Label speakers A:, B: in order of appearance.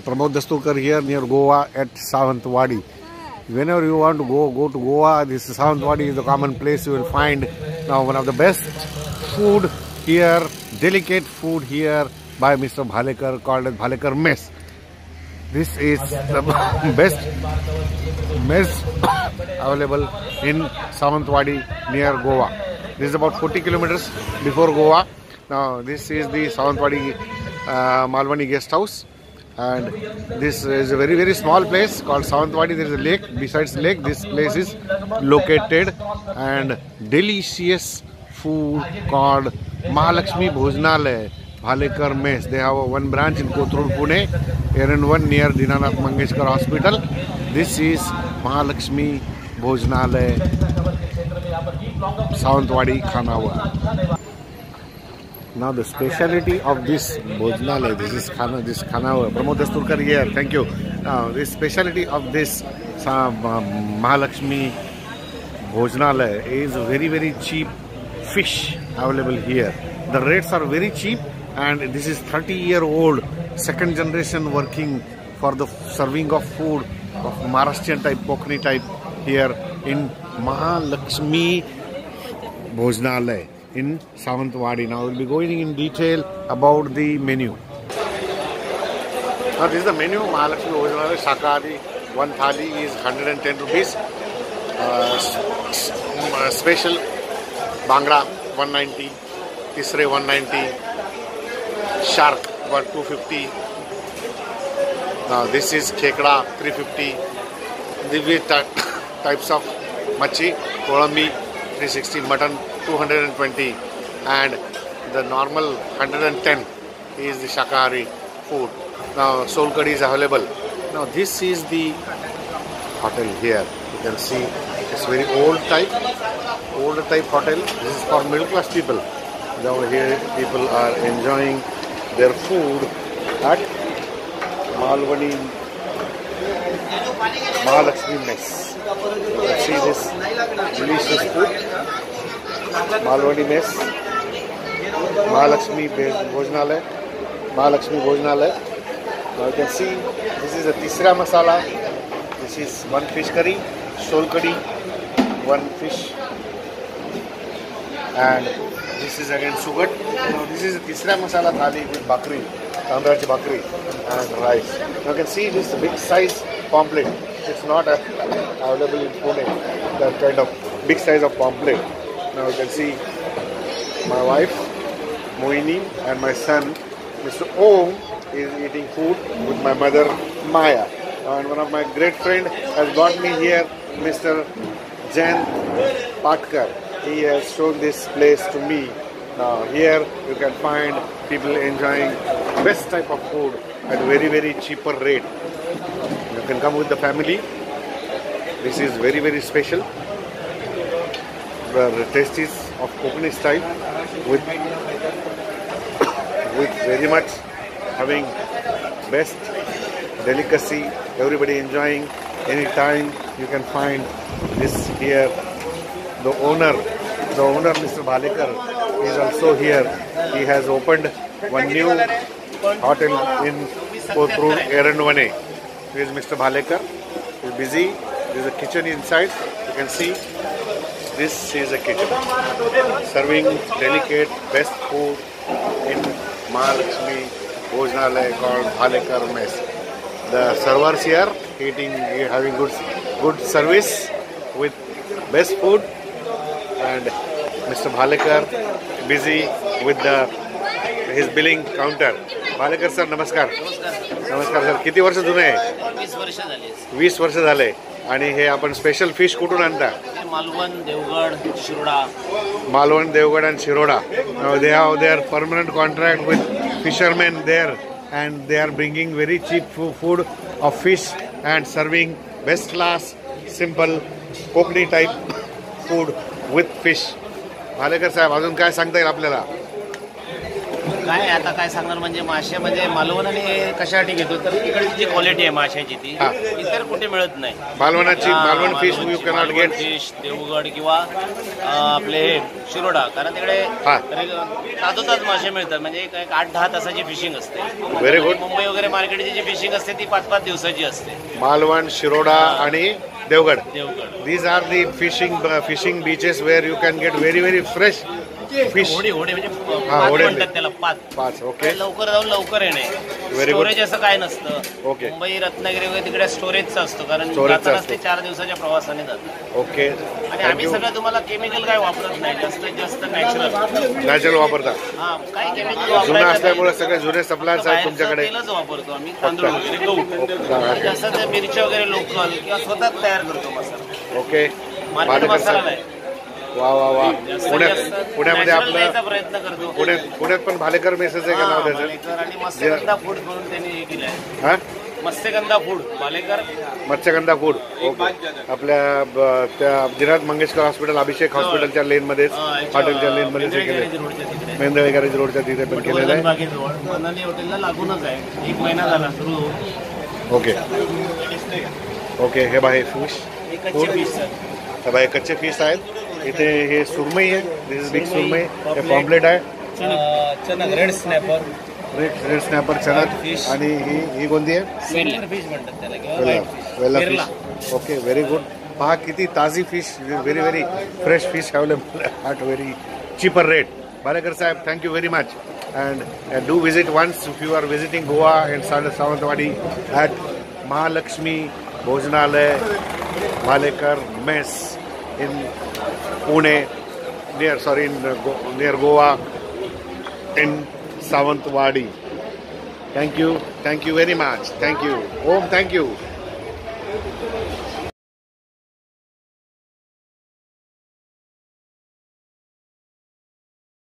A: Mr. Pramod Dastoorkar here near Goa at Savantwadi. Whenever you want to go, go to Goa. This Savantwadi is the common place you will find now one of the best food here, delicate food here by Mr. Bhalekar called as Bhalekar Mess. This is the best mess available in Savantwadi near Goa. This is about 40 kilometers before Goa. Now this is the Savantwadi uh, Malwani guest house and this is a very very small place called Savantwadi. There is a lake. Besides lake, this place is located and delicious food called Mahalakshmi Bhojanalaya. Bhalekar Mess. They have one branch in Kothur, Pune, and one near Dinanath Mangeshkar Hospital. This is Mahalakshmi Bhojanalaya, Savantwadi, Khanawa. Now the speciality of this Bhojanalaya, this is Khana, this Khanawa. Pramod Dastoorkar here, thank you. Now the speciality of this uh, Mahalakshmi Bhojanalaya is very very cheap fish available here. The rates are very cheap and this is 30 year old second generation working for the serving of food of Maharashtrian type, Konkani type here in Mahalakshmi Bhojanalaya in Savantwadi. Now we'll be going in detail about the menu. Now this is the menu, Mahalakshmi Bhojanalaya Shakahari. One thali is 110 rupees. Uh, special Bangra 190, Tisre 190, Shark about 250. Now this is Khekda 350. These types of Machi, Kolambi 360, Mutton 220 and the normal 110 is the shakari food. Now Sol Curry is available. Now this is the hotel here. You can see it's very old type, older type hotel. This is for middle class people. Now here people are enjoying their food at Malwani Malwani Mess, Mahalakshmi Bhojanalaya, Mahalakshmi Bhojanalaya. Now you can see this is a Tisra Masala. This is one fish curry, sol curry, one fish and this is again sugar. Now this is a Tisra Masala thali with bakri, Tandrachi bakri and rice. Now you can see this big size pomfret. It's not available in Pune, that kind of big size of pomfret. Now you can see my wife, Moini, and my son, Mr. Om, is eating food with my mother, Maya. And one of my great friend has brought me here, Mr. Jan Patkar. He has shown this place to me. Now here you can find people enjoying best type of food at very very cheaper rate. Can come with the family. This is very very special. The taste is of Konkani style with with very much having best delicacy. Everybody enjoying anytime you can find this here. The owner, the owner Mr. Bhalekar is also here. He has opened one new hotel in Kothrud, Erandwane. Here is Mr. Bhalekar. is busy. There's a kitchen inside. You can see this is a kitchen serving delicate best food in Mahalakshmi Bhojanalaya called Bhalekar Mess. The servers here eating, having good, good service with best food and Mr. Bhalekar busy with the his billing counter. Bhalekar sir, namaskar. namaskar. नमस्कार sir किती वर्ष जुने आहे?
B: वीस वर्ष
A: वीस वर्ष झाले. आणि हे आपण स्पेशल फिश कुठून आणता?
B: Malvan Devgad Shiroda.
A: Malvan Devgad and Shiroda. They are they are permanent contract with fisherman there and they are bringing very cheap food of fish and serving best class simple Konkani type food with fish Bhalekar साहेब अजून काय सांगता येईल आपल्याला?
B: काय आता काय सांगणार म्हणजे मासे म्हणजे मालवण आणि कशासाठी घेतो तर तिकडची जी क्वालिटी आहे माशाची ती
A: हा.
B: इतर कुठे मिळत नाही.
A: मालवणाची Malvan fish you
B: मालवणची-
A: cannot
B: Malvan
A: get
B: fish Devgad किंवा अं, आपले हे शिरोडा. कारण तिकडे
A: हा.
B: रेग- मासे मिळतात. म्हणजे एक एक आठ दहा तासाची फिशिंग असते.
A: Very good.
B: मुंबई वगैरे मार्केटची जी फिशिंग असते ती पाच पाच दिवसाची असते.
A: मालवण शिरोडा आणि Devgad.
B: Devgad.
A: These are the fishing uh, fishing beaches where you can get very very fresh fish.
B: होडी होडी म्हणजे
A: हा,
B: पाच
A: होडी.
B: म्हणतात त्याला पाच.
A: पाच ओके.
B: लवकर जाऊन लवकर येणे.
A: Very good.
B: स्टोरेज असं काय नसतं.
A: Okay.
B: मुंबई रत्नागिरी वगैरे तिकडे स्टोरेजचं असतं कारण
A: Storage चं
B: जातानाच ते
A: असतं.
B: चार दिवसाच्या प्रवासाने जातात.
A: ओके.
B: आणि आम्ही सगळं तुम्हाला केमिकल काय वापरत नाही जास्तीत जास्त नॅचरल
A: नॅचरल वापरता.
B: हा काय केमिकल
A: जुना असल्यामुळे. सगळे जुने सप्लायर्स आहेत तुमच्याकडे.
B: तेलच वापरतो आम्ही तांदूळ वगैरे गहू.
A: ओके.
B: जास्त ते मिरच्या वगैरे लोकल किंवा स्वतः तयार करतो मसाला.
A: ओके.
B: मार्केट मसाला. नाही.
A: वा वा वा. पुण्यात पुण्यामध्ये आपलं
B: प्रयत्न करतो.
A: पुण्यात पुण्यात पण भालेकर मेसेज आहे का नाव
B: हा,
A: त्याचं
B: भालेकर आणि मत्स्यगंधा फूड म्हणून त्यांनी हे केलंय.
A: हा?
B: Matsyagandha food Bhalekar.
A: Matsyagandha food okay आपल्या ब- त्या जिनाथ मंगेशकर हॉस्पिटल अभिषेक हॉस्पिटलच्या लेन मध्ये हॉटेलच्या लेन मध्ये हे केले
B: रोडच्या तिकडे.
A: मेंदळे गॅरेज रोडच्या तिथे पण केलेलं आहे.
B: बागेजवळ मनाली हॉटेलला लागूनच आहे. एक महिना झाला सुरू.
A: ओके ओके हे बाहे फिश
B: एक कच्चे. पीस सर
A: हे बाहे कच्चे फिश आहेत. इथे हे सुरमई आहे. दिस इज़ बिग सुरमई हे पॉम्पलेट आहे.
B: चणक red snapper
A: red red snapper चणक आणि ही ही कोणती आहे?
B: Silver fish
A: okay very good पहा किती ताजी fish very very fresh fish available at very cheaper rate Barekar Saheb thank you very much and do visit once if you are visiting Goa and Sawantwadi at Mahalakshmi Bhojanalaya Bhalekar mess in Pune, near sorry, in, uh, near Goa, in Savantwadi. Thank you, thank you very much. Thank you. Om, thank you.